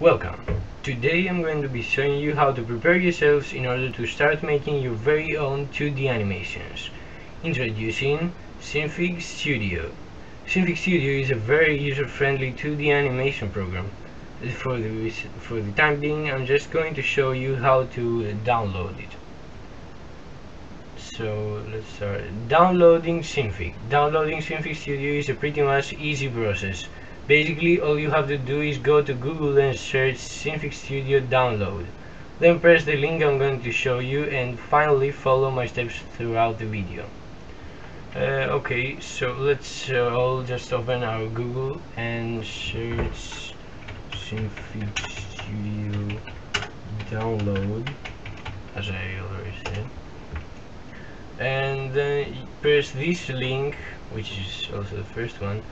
Welcome! Today I'm going to be showing you how to prepare yourselves in order to start making your very own 2D animations. Introducing Synfig Studio. Synfig Studio is a very user-friendly 2D animation program. For the, for the time being I'm just going to show you how to download it. So let's start. Downloading Synfig. Downloading Synfig Studio is a pretty much easy process. Basically all you have to do is go to Google and search Synfig Studio download. Then press the link I'm going to show you and finally follow my steps throughout the video. Uh, okay, so let's uh, all just open our Google and search Synfig Studio download as I already said and then press this link which is also the first one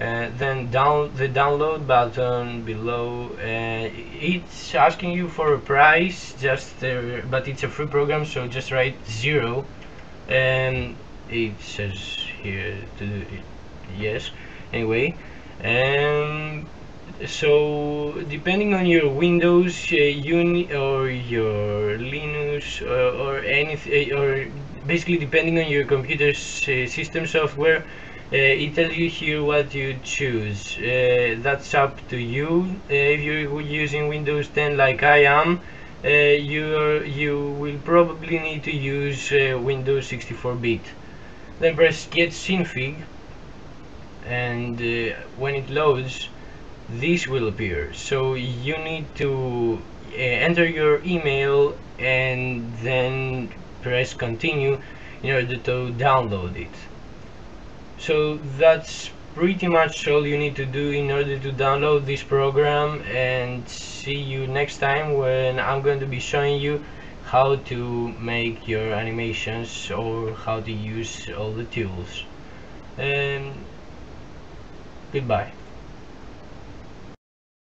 uh, then down the download button below uh, it's asking you for a price just uh, but it's a free program so just write zero. And it says here to do it. Yes. Anyway and so depending on your Windows uh, uni or your Linux uh, or anything or basically depending on your computer's system software it tells you here what you choose. Uh, that's up to you. Uh, if you're using Windows 10 like I am uh, you you will probably need to use uh, Windows 64-bit then press get synfig and uh, when it loads this will appear. So you need to enter your email and then press continue in order to download it so that's pretty much all you need to do in order to download this program and see you next time when I'm going to be showing you how to make your animations or how to use all the tools. And goodbye